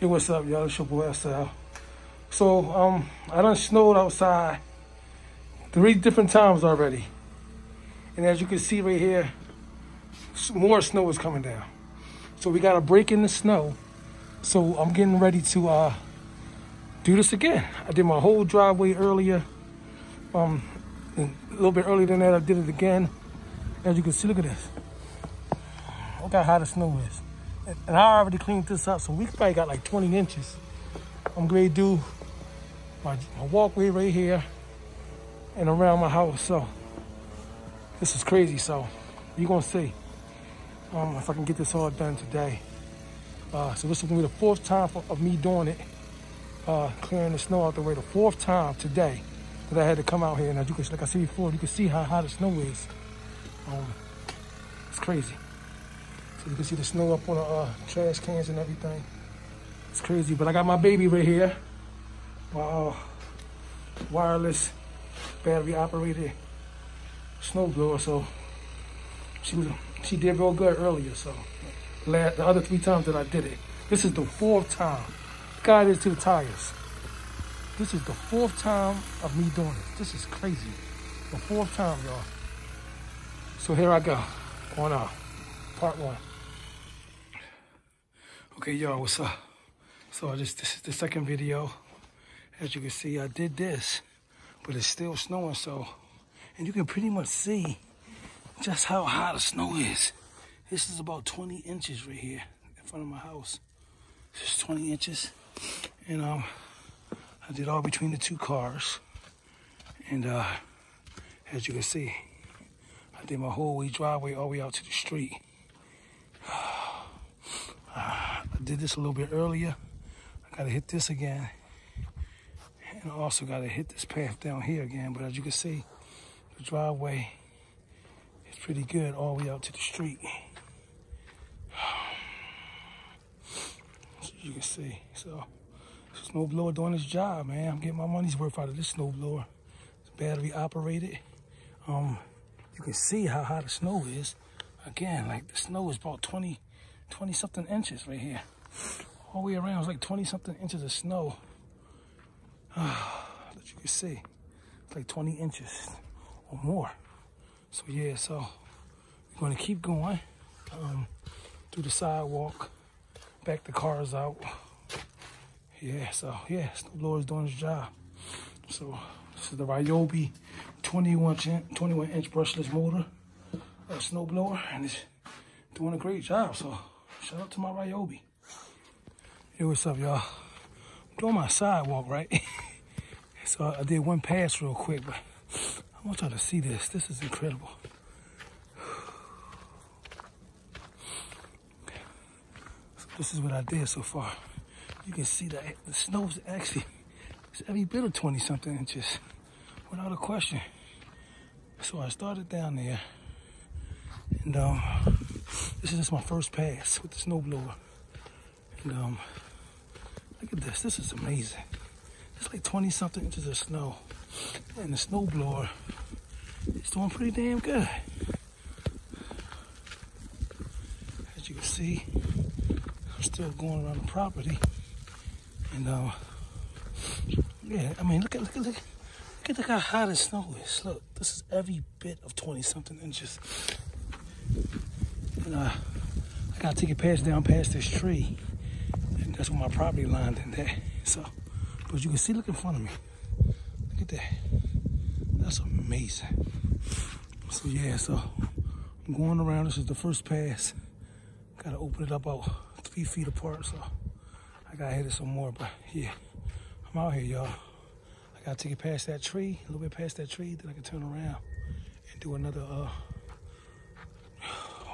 Hey, what's up, y'all? It's your boy SL. So, um, I done snowed outside three different times already. And as you can see right here, more snow is coming down. So we got a break in the snow. So I'm getting ready to uh, do this again. I did my whole driveway earlier. Um, a little bit earlier than that, I did it again. As you can see, look at this. Look how high the snow is. And I already cleaned this up, so we probably got like 20 inches. I'm to do my, my walkway right here and around my house. So this is crazy. So you're to see um, if I can get this all done today. Uh, so this is to be the fourth time for, of me doing it, uh, clearing the snow out the way. The fourth time today that I had to come out here. And as you can, like I said before, you can see how high the snow is. Um, it's crazy. So you can see the snow up on the uh, trash cans and everything. It's crazy, but I got my baby right here. My uh, wireless battery operated snowblower. So she was she did real good earlier. So last, the other three times that I did it, this is the fourth time. Got is to the tires. This is the fourth time of me doing it. This is crazy. The fourth time, y'all. So here I go. On out. Part one. Okay, y'all, what's up? So this, this is the second video. As you can see, I did this, but it's still snowing, so, and you can pretty much see just how high the snow is. This is about 20 inches right here in front of my house. This is 20 inches. And um, I did all between the two cars. And uh, as you can see, I did my whole way driveway all the way out to the street. I did this a little bit earlier. I gotta hit this again. And I also gotta hit this path down here again. But as you can see, the driveway is pretty good all the way out to the street. As you can see, so snowblower doing its job, man. I'm getting my money's worth out of this snowblower. It's battery operated. Um, you can see how high the snow is. Again, like the snow is about 20, 20 something inches right here. All the way around, it's like 20 something inches of snow. that you can see. It's like 20 inches or more. So yeah, so we're gonna keep going um, through the sidewalk, back the cars out. Yeah, so yeah, snowblower is doing his job. So this is the Ryobi 21 inch, 21 inch brushless motor uh, snowblower, and it's doing a great job. So shout out to my Ryobi. Hey, what's up, y'all? I'm doing my sidewalk, right? so I did one pass real quick, but I want y'all to see this. This is incredible. So this is what I did so far. You can see that the snow's actually it's every bit of 20 something inches without a question. So I started down there and um, this is just my first pass with the snowblower. And um, look at this, this is amazing. It's like 20 something inches of snow. And the snowblower is doing pretty damn good. As you can see, I'm still going around the property. And uh, yeah, I mean, look at look at look, look at how high the snow is. Look, this is every bit of 20 something inches. And uh, I gotta take it past down past this tree. That's where my property line in there. So, but you can see, look in front of me. Look at that. That's amazing. So yeah, so I'm going around. This is the first pass. Gotta open it up about three feet apart. So I gotta hit it some more. But yeah, I'm out here, y'all. I gotta take it past that tree, a little bit past that tree, then I can turn around and do another uh,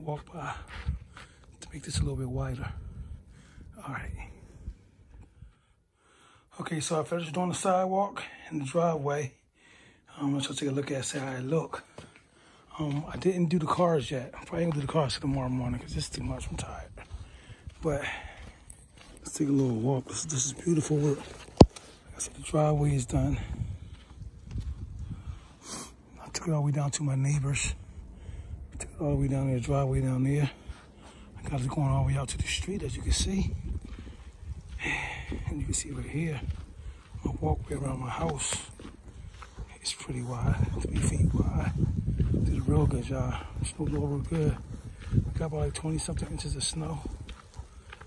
walk by to make this a little bit wider. All right. Okay, so I finished doing the sidewalk and the driveway. Um, let's take a look at see how it look. Um, I didn't do the cars yet. I'm probably gonna do the cars tomorrow morning because it's too much. I'm tired. But let's take a little walk. This, this is beautiful work. So the driveway is done. I took it all the way down to my neighbors. I took it all the way down there, the driveway down there. I got it going all the way out to the street, as you can see. And you can see right here, my walkway around my house is pretty wide, three feet wide. Did a real good job. Snow blower real good. Got about like 20 something inches of snow.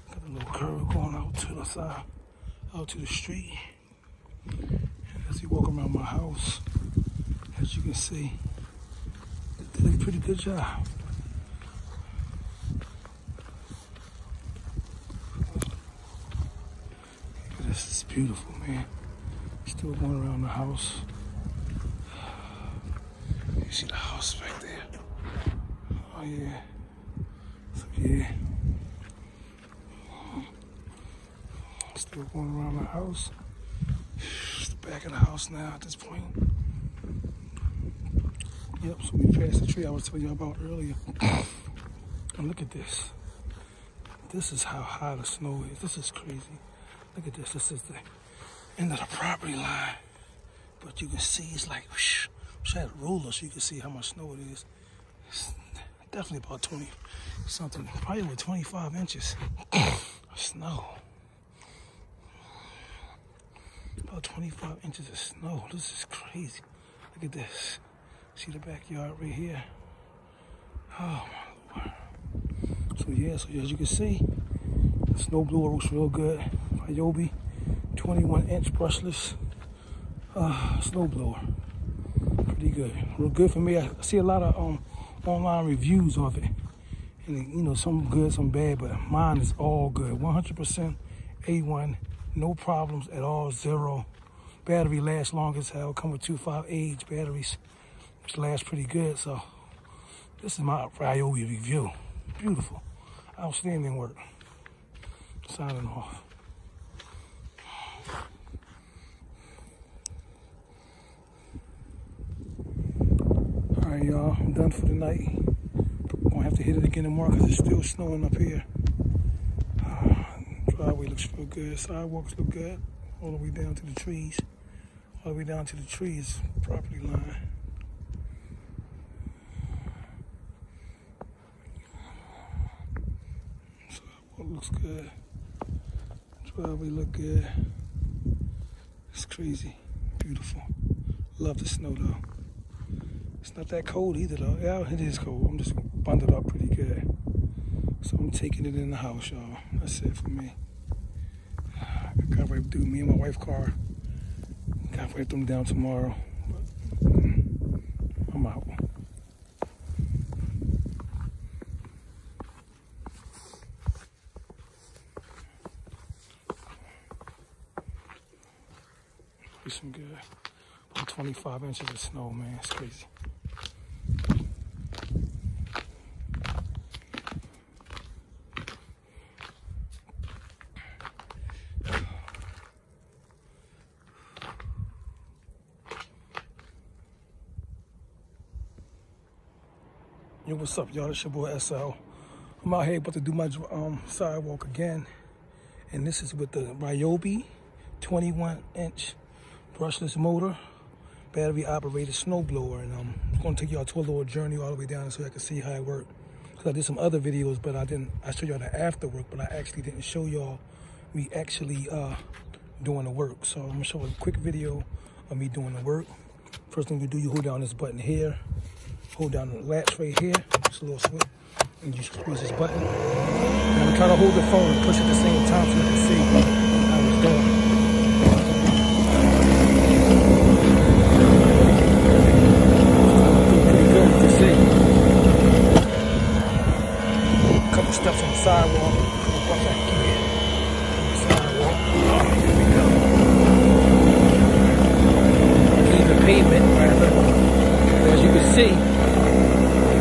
Got a little curve going out to the side, out to the street. And as you walk around my house, as you can see, did a pretty good job. This is beautiful, man. Still going around the house. You see the house back there. Oh yeah. So yeah. Still going around the house. It's the back of the house now at this point. Yep, so we passed the tree I was telling you about earlier. and look at this. This is how high the snow is. This is crazy. Look at this. This is the end of the property line. But you can see it's like, whoosh, I had a ruler so you can see how much snow it is. It's definitely about 20 something, probably over 25 inches of snow. About 25 inches of snow. This is crazy. Look at this. See the backyard right here? Oh my lord. So yeah, so as you can see, the snow blower works real good. Ryobi 21 inch brushless uh, snow blower. Pretty good. Real good for me. I see a lot of um, online reviews of it. And you know, some good, some bad, but mine is all good. 100% A1, no problems at all, zero. Battery lasts long as hell. Come with two five age batteries, which last pretty good. So this is my Ryobi review. Beautiful. Outstanding work. Signing off. All right, y'all. I'm done for the night. Gonna have to hit it again tomorrow because it's still snowing up here. driveway looks real good. Sidewalks look good. All the way down to the trees. All the way down to the trees. Property line. Sidewalk looks good. Driveway look good. It's crazy. Beautiful. Love the snow though. It's not that cold either though. Yeah, it is cold. I'm just bundled up pretty good. So I'm taking it in the house, y'all. That's it for me. I gotta wait do me and my wife car. Gotta wait them down tomorrow. But I'm out. Some good. About 25 inches of snow, man. It's crazy. Yo, what's up, y'all? It's your boy SL. I'm out here about to do my um, sidewalk again. And this is with the Ryobi 21 inch brushless motor, battery operated snowblower. And um, I'm gonna take y'all to a little journey all the way down so I can see how it works. Cause I did some other videos, but I didn't, I showed y'all the after work, but I actually didn't show y'all me actually uh, doing the work. So I'm gonna show a quick video of me doing the work. First thing you do, you hold down this button here hold down the latch right here. It's a little switch. And you squeeze this button. And I'm trying to hold the phone and push at the same time so you can see how it's doing. Couple steps on the sidewalk. Watch that kid. Sidewalk. Here we go. Pavement, rather. As you can see,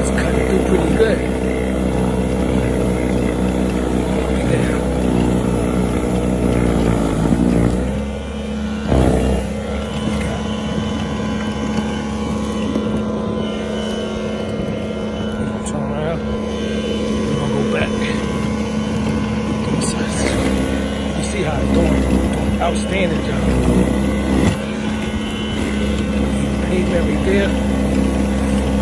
it's cutting through pretty good. Yeah. Turn around. We're gonna go back. You see how it's doing. Outstanding job. Pavement right there.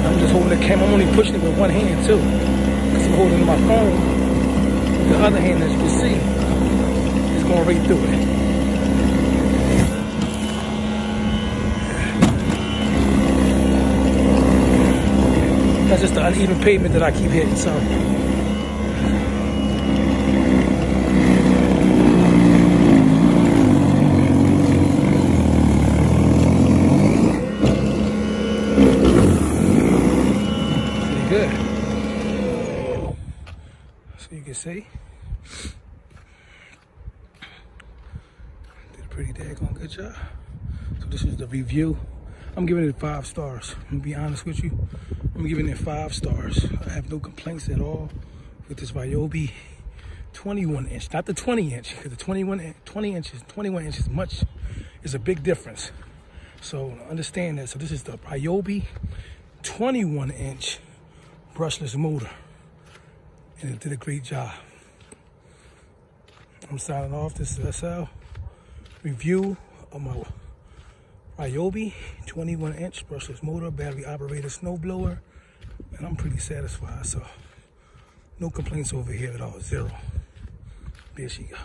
I'm just holding the camera. I'm only pushing it with one hand too. Because I'm holding my phone the other hand as you can see. It's going right through it. That's just the uneven pavement that I keep hitting, so. Pretty good. Can. Did a pretty daggone good job. So this is the review. I'm giving it five stars. I'm gonna be honest with you. I'm giving it five stars. I have no complaints at all with this Ryobi 21 inch, not the 20 inch, because the 21, 20 inches, 21 inches much is a big difference. So understand that. So this is the Ryobi 21 inch brushless motor, and did a great job. I'm signing off. This is SL review of my Ryobi 21 inch brushless motor, battery operated snowblower, and I'm pretty satisfied. So no complaints over here at all, zero. There she go.